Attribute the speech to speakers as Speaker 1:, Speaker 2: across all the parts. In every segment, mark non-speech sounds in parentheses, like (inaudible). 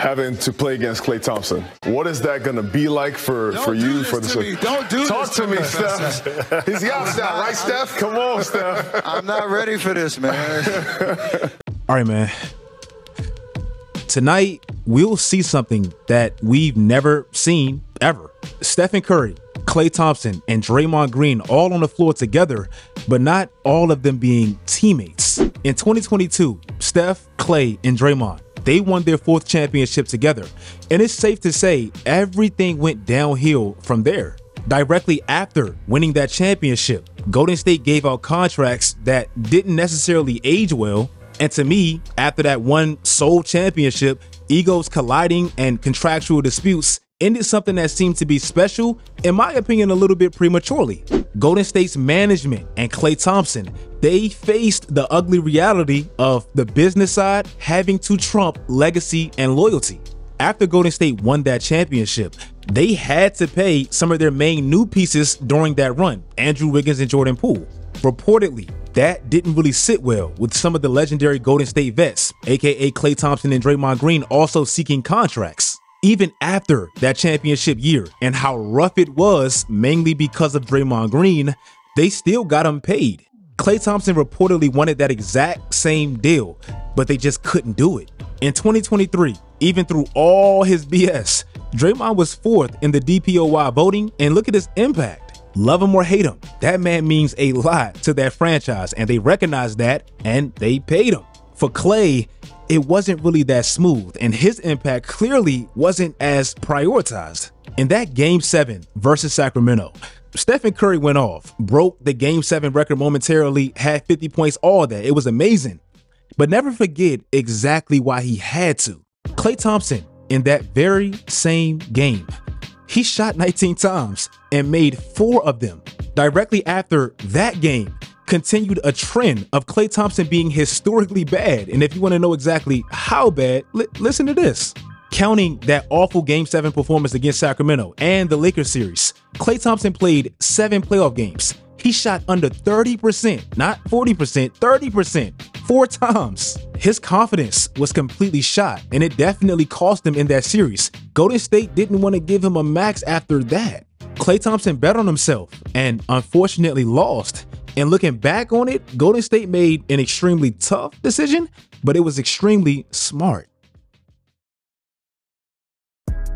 Speaker 1: having to play against Klay Thompson. What is that going to be like for,
Speaker 2: Don't
Speaker 1: for
Speaker 2: do
Speaker 1: you?
Speaker 2: this
Speaker 1: for the
Speaker 2: to me. Don't do
Speaker 1: Talk
Speaker 2: this
Speaker 1: to
Speaker 2: to
Speaker 1: me,
Speaker 2: me.
Speaker 1: Steph. He's got that, right, Steph? (laughs) Come on, Steph.
Speaker 2: I'm not ready for this, man. (laughs)
Speaker 3: All right, man. Tonight, we'll see something that we've never seen ever. Stephen Curry, Klay Thompson, and Draymond Green all on the floor together, but not all of them being teammates. In 2022, Steph, Klay, and Draymond, they won their fourth championship together. And it's safe to say everything went downhill from there. Directly after winning that championship, Golden State gave out contracts that didn't necessarily age well. And to me, after that one sole championship, egos colliding and contractual disputes ended something that seemed to be special, in my opinion, a little bit prematurely. Golden State's management and Klay Thompson, they faced the ugly reality of the business side having to trump legacy and loyalty. After Golden State won that championship, they had to pay some of their main new pieces during that run, Andrew Wiggins and Jordan Poole. Reportedly, that didn't really sit well with some of the legendary Golden State vets, aka Klay Thompson and Draymond Green, also seeking contracts. Even after that championship year and how rough it was, mainly because of Draymond Green, they still got him paid. Klay Thompson reportedly wanted that exact same deal, but they just couldn't do it. In 2023, even through all his BS, Draymond was fourth in the DPOY voting, and look at his impact. Love him or hate him, that man means a lot to that franchise, and they recognize that and they paid him. For Klay, it wasn't really that smooth, and his impact clearly wasn't as prioritized. In that game seven versus Sacramento, Stephen Curry went off, broke the game seven record momentarily, had 50 points, all that. It was amazing. But never forget exactly why he had to. Klay Thompson, in that very same game, he shot 19 times and made four of them. Directly after that game, continued a trend of Klay Thompson being historically bad. And if you want to know exactly how bad, li- listen to this. Counting that awful Game 7 performance against Sacramento and the Lakers series, Klay Thompson played seven playoff games. He shot under 30%, not 40%, 30%, four times. His confidence was completely shot, and it definitely cost him in that series. Golden State didn't want to give him a max after that. Klay Thompson bet on himself and unfortunately lost. And looking back on it, Golden State made an extremely tough decision, but it was extremely smart.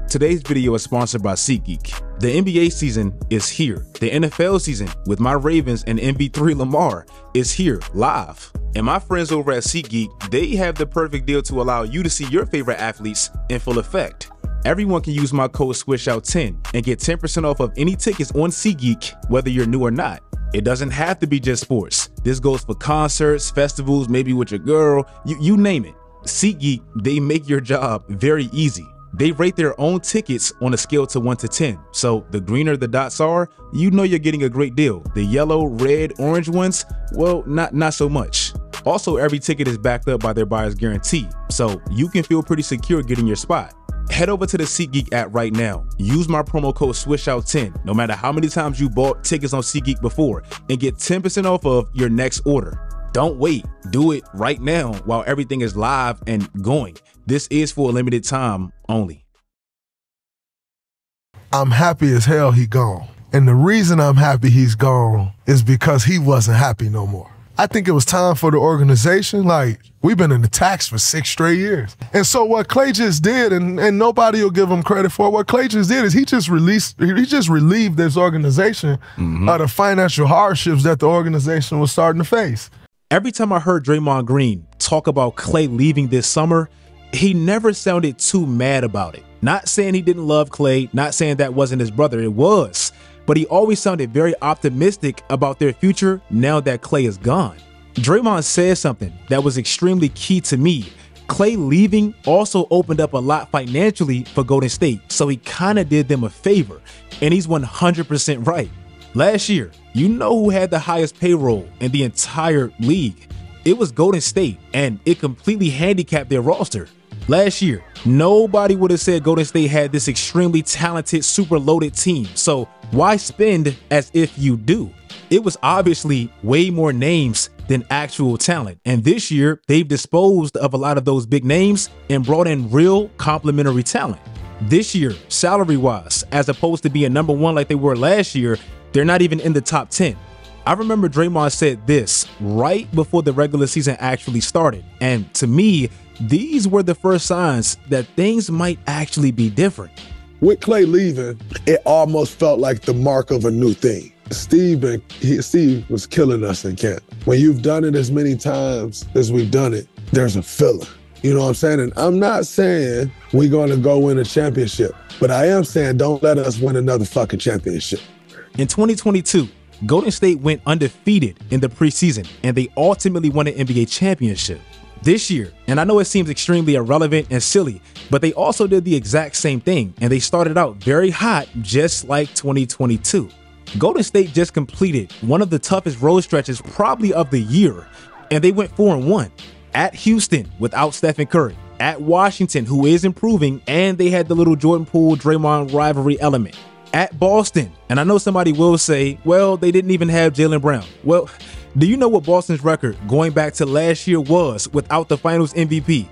Speaker 3: Today's video is sponsored by SeatGeek. The NBA season is here. The NFL season with my Ravens and MV3 Lamar is here live. And my friends over at SeatGeek, they have the perfect deal to allow you to see your favorite athletes in full effect. Everyone can use my code SWISHOUT10 and get 10% off of any tickets on SeatGeek, whether you're new or not. It doesn't have to be just sports. This goes for concerts, festivals, maybe with your girl, you, you name it. SeatGeek, they make your job very easy. They rate their own tickets on a scale to 1 to 10. So the greener the dots are, you know you're getting a great deal. The yellow, red, orange ones, well, not not so much. Also, every ticket is backed up by their buyer's guarantee, so you can feel pretty secure getting your spot. Head over to the SeatGeek app right now. Use my promo code SWISHOUT10 no matter how many times you bought tickets on SeatGeek before and get 10% off of your next order. Don't wait. Do it right now while everything is live and going. This is for a limited time only.
Speaker 4: I'm happy as hell he gone. And the reason I'm happy he's gone is because he wasn't happy no more. I think it was time for the organization. Like, we've been in the tax for six straight years. And so what Klay just did, and, and nobody will give him credit for it, what Klay just did is he just released, he just relieved this organization mm-hmm. of the financial hardships that the organization was starting to face.
Speaker 3: Every time I heard Draymond Green talk about Klay leaving this summer, he never sounded too mad about it. Not saying he didn't love Klay, not saying that wasn't his brother, it was. But he always sounded very optimistic about their future now that Klay is gone. Draymond said something that was extremely key to me. Klay leaving also opened up a lot financially for Golden State, so he kind of did them a favor, and he's 100% right. Last year, you know who had the highest payroll in the entire league? It was Golden State, and it completely handicapped their roster. Last year, nobody would have said Golden State had this extremely talented, super loaded team. So why spend as if you do? It was obviously way more names than actual talent. And this year, they've disposed of a lot of those big names and brought in real complementary talent. This year, salary wise, as opposed to being number one like they were last year, they're not even in the top 10. I remember Draymond said this right before the regular season actually started. And to me, these were the first signs that things might actually be different.
Speaker 5: With Klay leaving, it almost felt like the mark of a new thing. Steve and he, Steve was killing us in camp. When you've done it as many times as we've done it, there's a feeling. You know what I'm saying? And I'm not saying we're going to go win a championship, but I am saying don't let us win another fucking championship.
Speaker 3: In 2022, Golden State went undefeated in the preseason and they ultimately won an NBA championship. This year, and I know it seems extremely irrelevant and silly, but they also did the exact same thing and they started out very hot just like 2022. Golden State just completed one of the toughest road stretches probably of the year and they went 4 and 1 at Houston without Stephen Curry, at Washington who is improving and they had the little Jordan Poole Draymond rivalry element at Boston. And I know somebody will say, well, they didn't even have Jaylen Brown. Well, do you know what Boston's record going back to last year was without the finals MVP?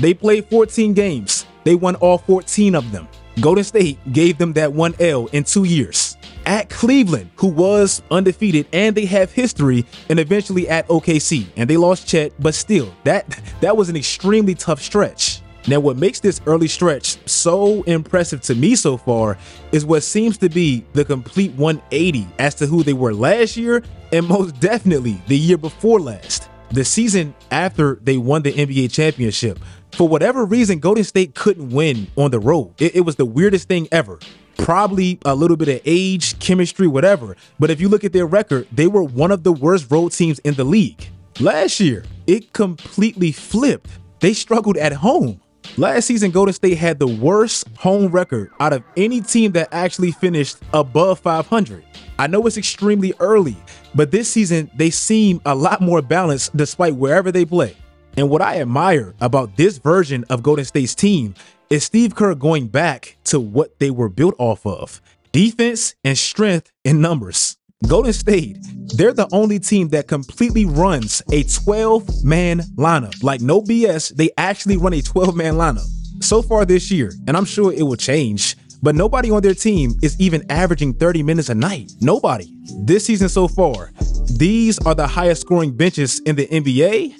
Speaker 3: They played 14 games, they won all 14 of them. Golden State gave them that one L in two years. At Cleveland, who was undefeated and they have history, and eventually at OKC, and they lost Chet, but still, that (laughs) that was an extremely tough stretch. Now, what makes this early stretch so impressive to me so far is what seems to be the complete 180 as to who they were last year and most definitely the year before last. The season after they won the NBA championship, for whatever reason, Golden State couldn't win on the road. It, it was the weirdest thing ever. Probably a little bit of age, chemistry, whatever. But if you look at their record, they were one of the worst road teams in the league. Last year, it completely flipped. They struggled at home. Last season, Golden State had the worst home record out of any team that actually finished above 500. I know it's extremely early, but this season they seem a lot more balanced despite wherever they play. And what I admire about this version of Golden State's team is Steve Kerr going back to what they were built off of defense and strength in numbers. Golden State, they're the only team that completely runs a 12 man lineup. Like, no BS, they actually run a 12 man lineup so far this year, and I'm sure it will change. But nobody on their team is even averaging 30 minutes a night. Nobody. This season so far, these are the highest scoring benches in the NBA.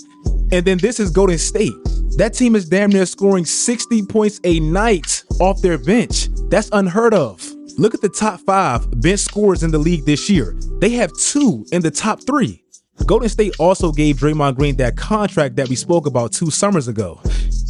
Speaker 3: And then this is Golden State. That team is damn near scoring 60 points a night off their bench. That's unheard of. Look at the top five bench scorers in the league this year. They have two in the top three. Golden State also gave Draymond Green that contract that we spoke about two summers ago.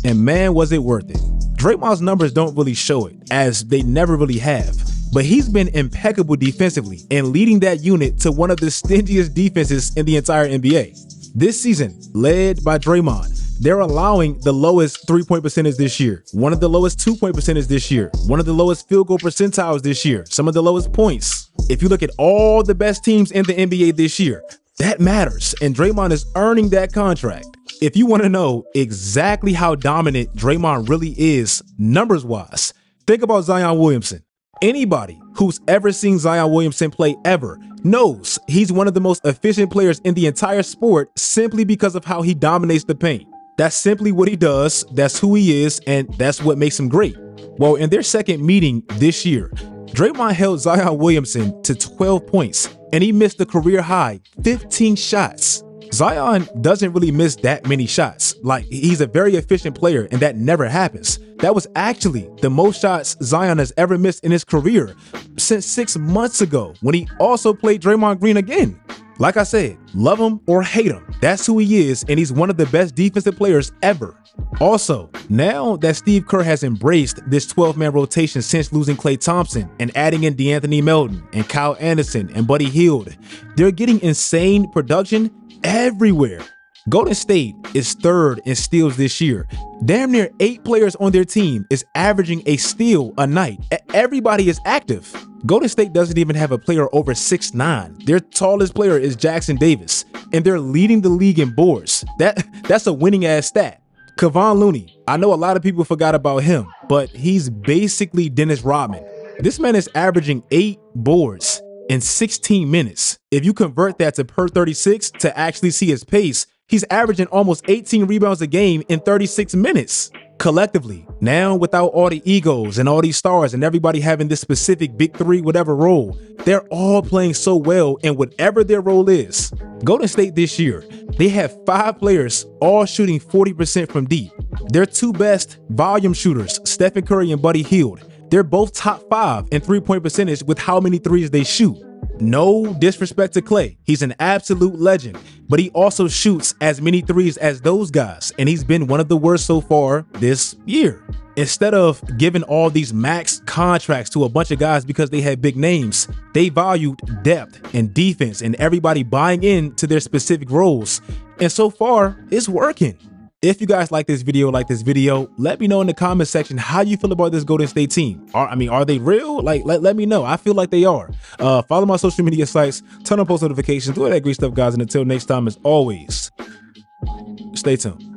Speaker 3: And man, was it worth it. Draymond's numbers don't really show it, as they never really have. But he's been impeccable defensively and leading that unit to one of the stingiest defenses in the entire NBA. This season, led by Draymond, they're allowing the lowest three point percentage this year, one of the lowest two point percentage this year, one of the lowest field goal percentiles this year, some of the lowest points. If you look at all the best teams in the NBA this year, that matters. And Draymond is earning that contract. If you want to know exactly how dominant Draymond really is, numbers wise, think about Zion Williamson. Anybody who's ever seen Zion Williamson play ever knows he's one of the most efficient players in the entire sport simply because of how he dominates the paint. That's simply what he does, that's who he is, and that's what makes him great. Well, in their second meeting this year, Draymond held Zion Williamson to 12 points, and he missed the career high 15 shots. Zion doesn't really miss that many shots. Like, he's a very efficient player, and that never happens. That was actually the most shots Zion has ever missed in his career since six months ago when he also played Draymond Green again. Like I said, love him or hate him, that's who he is, and he's one of the best defensive players ever. Also, now that Steve Kerr has embraced this 12 man rotation since losing Klay Thompson and adding in De'Anthony Melton and Kyle Anderson and Buddy Hield, they're getting insane production everywhere. Golden State is third in steals this year. Damn near eight players on their team is averaging a steal a night. Everybody is active. Golden State doesn't even have a player over 6'9. Their tallest player is Jackson Davis, and they're leading the league in boards. That (laughs) that's a winning ass stat. Kevon Looney, I know a lot of people forgot about him, but he's basically Dennis Rodman. This man is averaging eight boards in 16 minutes. If you convert that to per 36 to actually see his pace, he's averaging almost 18 rebounds a game in 36 minutes. Collectively, now without all the egos and all these stars and everybody having this specific big three, whatever role, they're all playing so well in whatever their role is. Golden State this year, they have five players all shooting 40% from deep. Their two best volume shooters, Stephen Curry and Buddy Hield, they're both top five in three point percentage with how many threes they shoot. No disrespect to Klay. He's an absolute legend, but he also shoots as many threes as those guys, and he's been one of the worst so far this year. Instead of giving all these max contracts to a bunch of guys because they had big names, they valued depth and defense and everybody buying into their specific roles. And so far, it's working. If you guys like this video, like this video, let me know in the comment section how you feel about this Golden State team. Are, I mean, are they real? Like, let, let me know. I feel like they are. Uh, follow my social media sites, turn on post notifications, do all that great stuff, guys. And until next time, as always, stay tuned.